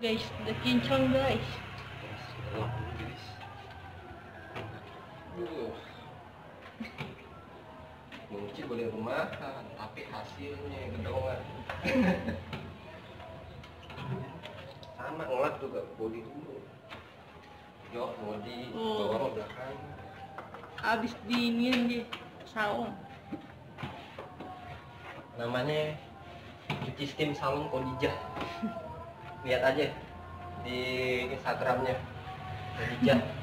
guys, udah kinclong guys. Kunci boleh rumahan, tapi hasilnya gedongan. Sama ngelak juga body dulu. Jok body, Oh. belakang. Abis dingin dia, saung. Namanya cuci steam salon Kodijah. Lihat aja di Instagramnya Kodijah.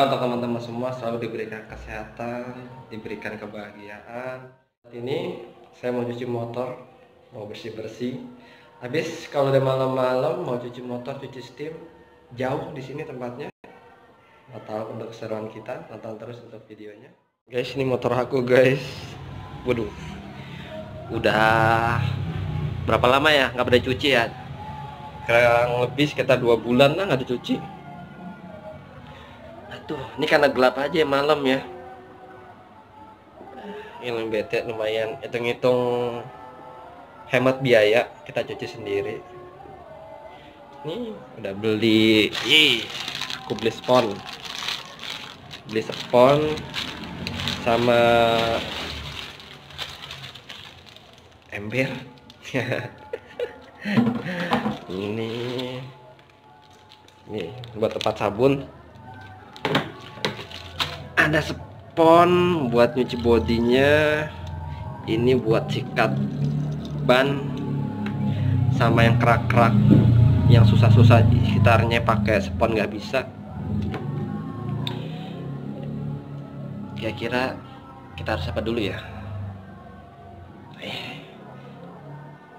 Semoga untuk teman-teman semua selalu diberikan kesehatan Diberikan kebahagiaan. Ini saya mau cuci motor Mau bersih-bersih. Habis kalau udah malam-malam mau cuci motor, cuci steam Jauh di sini tempatnya. Tahu untuk keseruan kita Tonton terus untuk videonya. Guys ini motor aku guys. Waduh. Udah berapa lama ya nggak pernah cuci ya? Kurang lebih sekitar dua bulan lah nggak dicuci aduh ini karena gelap aja malam ya. Ini bete lumayan. Hitung-hitung hemat biaya kita cuci sendiri. Ini udah beli ih aku beli spon. Beli spon sama ember. Ini nih buat tempat sabun ada spon buat nyuci bodinya. Ini buat sikat ban sama yang kerak-kerak yang susah-susah sekitarnya pakai spon nggak bisa. Kira-kira kita harus apa dulu ya? Eh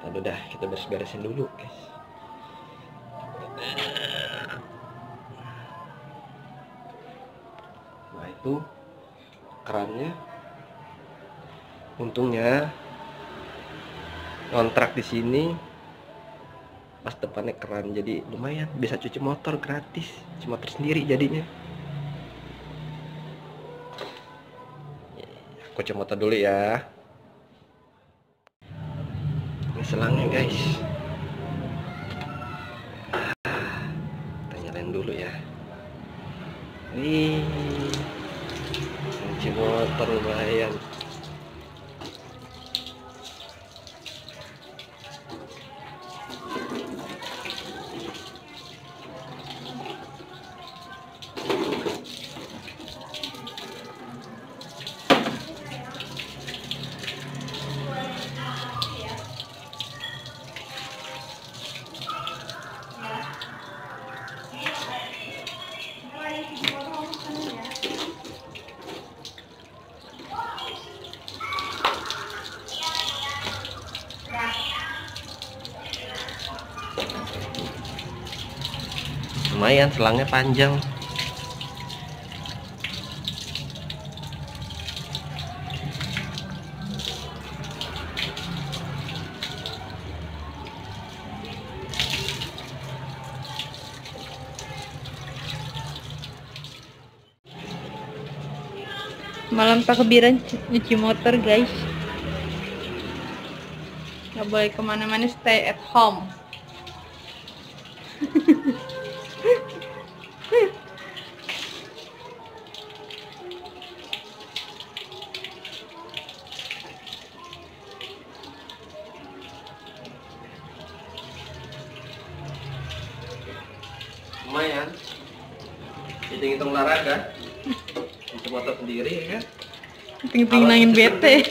Lalu dah kita beres-beresin dulu guys Itu kerannya Untungnya kontrak di sini pas depannya keran jadi lumayan. Bisa cuci motor gratis cuci motor sendiri jadinya. Aku cuci motor dulu ya. Ini selangnya guys cuci motor lumayan selangnya panjang Malam takbiran nyuci motor guys. Gak boleh ke mana-mana, stay at home. Ting-ting nangin bete.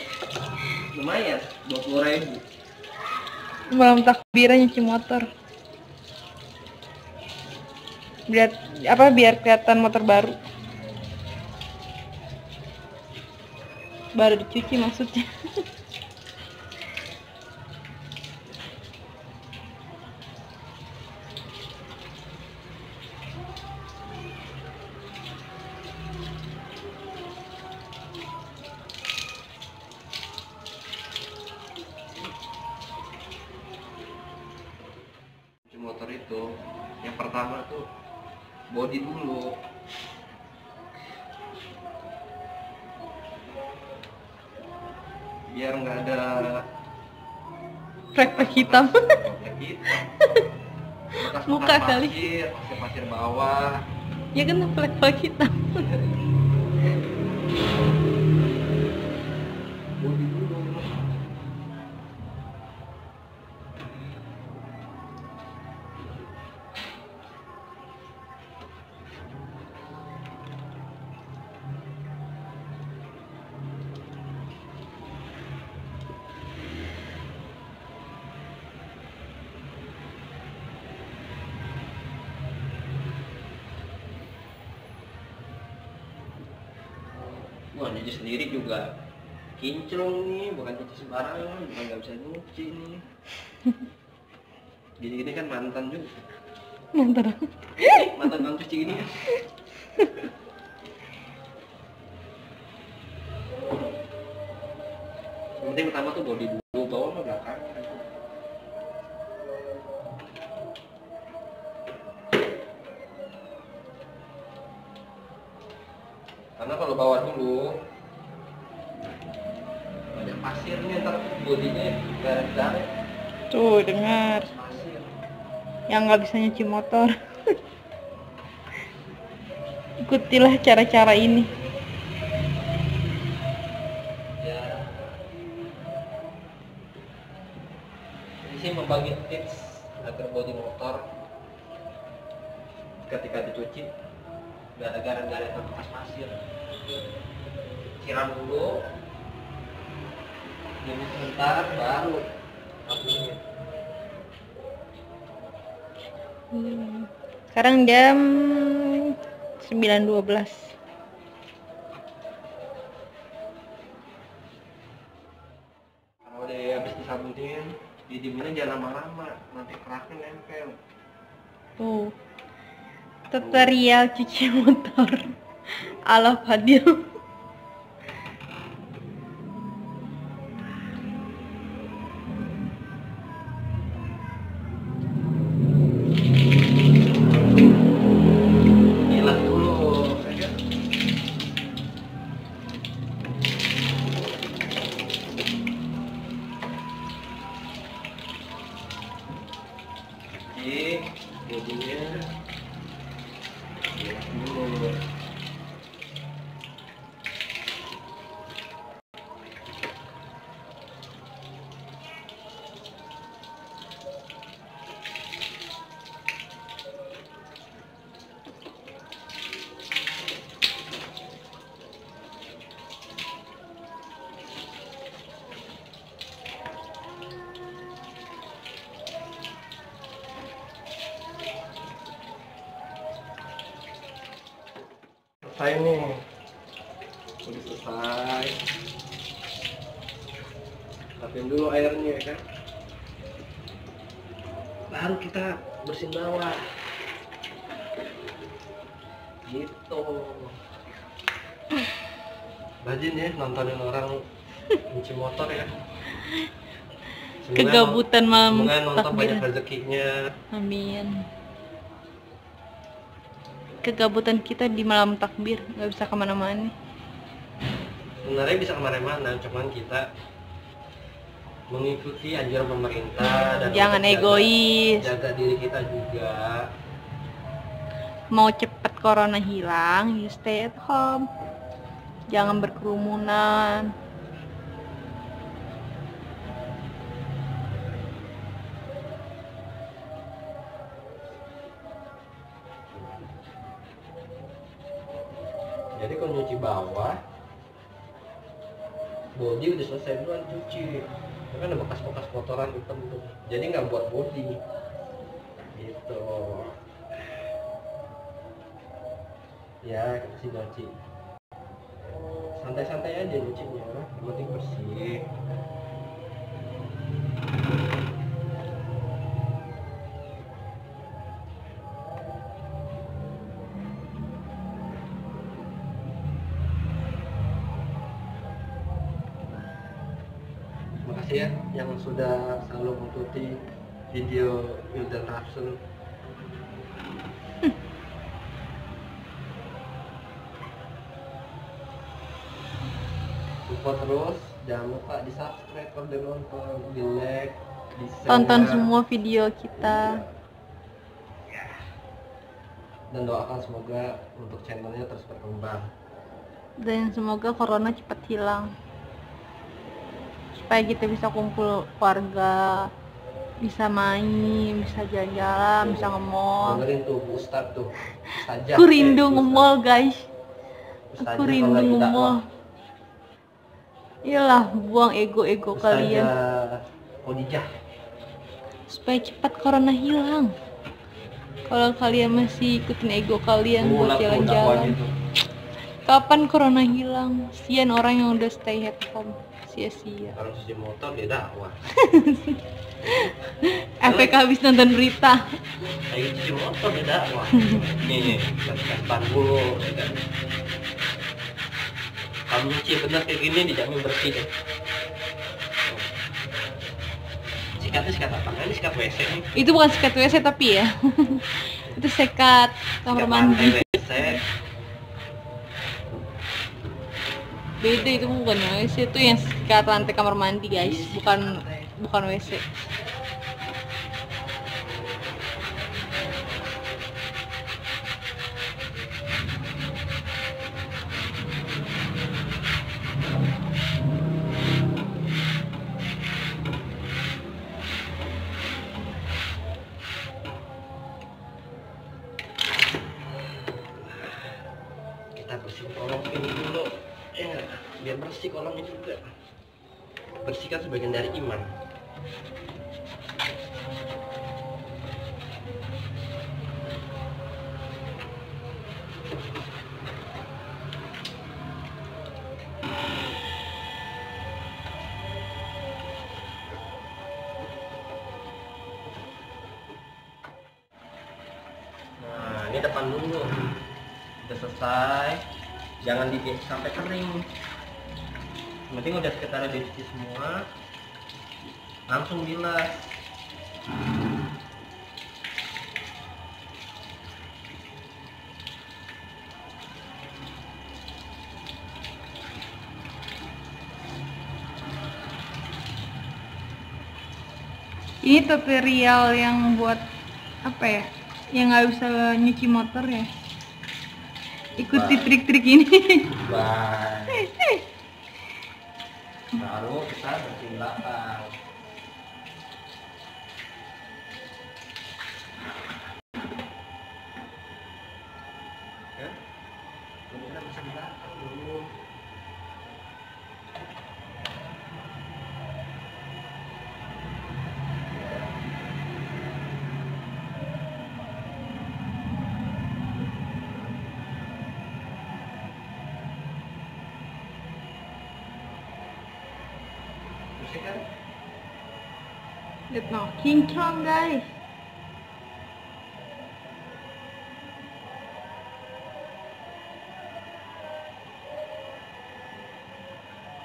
lumayan dua puluh ribu. Malam takbiran nyuci motor. Biar apa biar kelihatan motor baru. Baru dicuci maksudnya body dulu. Biar nggak ada flek-flek hitam. hitam. Bekas Muka kali. pasir pasir bawah. Ya kan flek-flek hitam Wah, nyuci sendiri juga kinclong nih, bukan cuci sembarangan, bukan nggak bisa nyuci nih. Gini-gini kan mantan juga. mantan Mantan bang cuci gini ya. Yang penting pertama tuh body dulu, pasirnya ntar bodinya garet-garet tuh dengar. Pasir. yang nggak bisa nyuci motor. Ikutilah cara-cara ini. Ya. Ini sih membagi tips agar bodi motor ketika dicuci garet-garet atau bekas pasir. Siram dulu diam sebentar baru. Hmm. sekarang jam 9.12 kalau udah habis disabunin didiemin jangan lama-lama nanti keraknya nempel tuh tutorial cuci motor ala Fadil Selesai nih. Udah selesai. Tapin dulu airnya ya kan. Baru kita bersihin bawah. Gitu. Rajin ya nontonin orang nyuci motor ya. Semoga- kegabutan malam Semoga nonton banyak rezekinya. amin kegabutan kita di malam takbir. Nggak bisa ke mana-mana. Sebenarnya bisa ke mana-mana cuman kita mengikuti anjuran pemerintah dan jangan untuk jaga- egois. jaga diri kita juga. Mau cepet corona hilang you stay at home. Jangan berkerumunan nyuci bawah. Body udah selesai duluan cuci kan ada bekas-bekas kotoran hitam tuh. Jadi nggak buat body gitu. Ya kasih nyuci santai-santai aja nyucinya. Yang penting bersih kasih ya yang sudah selalu mengikuti video Wildan Rapsun. Support terus, jangan lupa di subscribe kalau udah nonton, di like, di share. Tonton semua video kita. Dan doakan semoga untuk channelnya terus berkembang. Dan semoga corona cepat hilang. Supaya kita bisa kumpul keluarga, bisa main, bisa jalan-jalan, bisa nge-mall. Dengerin tuh Bu tuh. Ustazah, Aku rindu Bu nge-mall guys. Ustazah. Aku rindu nge-mall. Iyalah, buang ego-ego kalian. Supaya cepat corona hilang. Kalau kalian masih ikutin ego kalian buat jalan-jalan. Kapan corona hilang? Sian orang yang udah stay at home. Sia-sia. Kalau cuci motor dia dakwah. Efek habis nonton berita. Lagi cuci motor dia dakwah. Nih, kasih ban dulu. ya kan. Kalau nyuci bener kayak gini dijamin bersih deh. Sikatnya sikat apa? Ini sikat WC nih. Itu bukan sikat WC tapi ya. itu sekat kamar mandi. WC. Beda itu bukan WC itu yang sikat lantai kamar mandi guys, bukan bukan WC. Juga. Bersihkan sebagian dari iman. Nah, ini depan dulu. Udah selesai. Jangan di sampai kering. Yang penting udah sekitar dicuci semua. Langsung bilas. Ini tutorial yang buat apa ya? Yang nggak bisa nyuci motor ya. Ikuti trik-trik ini. Bye. Baru kita bersih Lihat no, kinclong guys.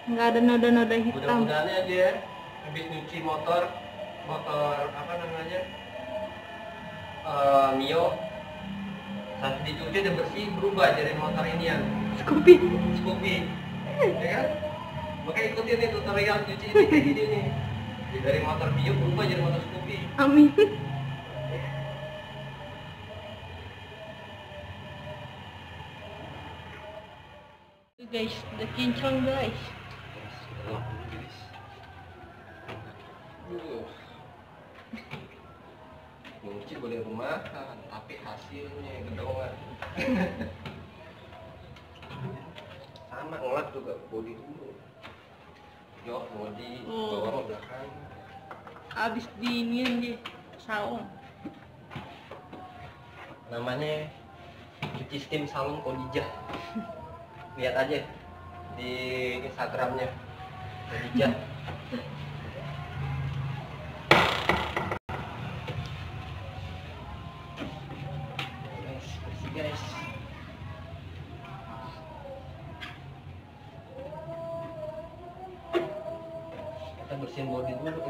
Nggak ada noda-noda hitam. Mudah-mudahan aja ya, habis nyuci motor, motor apa namanya, Eh, Mio, saat dicuci udah bersih berubah jadi motor ini yang Scoopy. Scoopy, ya kan? Makanya ikutin nih tutorial cuci ini kayak gini nih. Dari motor Mio berubah jadi motor Scoopy. Amin. Guys, udah kinclong guys. Nyuci boleh rumahan, tapi hasilnya gedongan. Sama ngelak juga body dulu. Jok body Oh. bawah belakang Abis dingin di saung. namanya cuci steam salon Kodijah lihat aja di Instagramnya Kodijah kita bersihin body dulu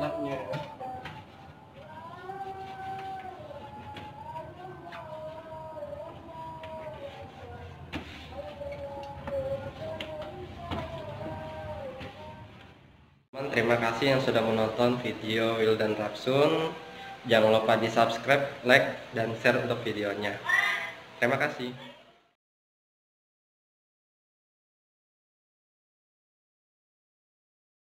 Terima kasih yang sudah menonton video Wildan Rapsun. Jangan lupa di subscribe, like, dan share untuk videonya. Terima kasih.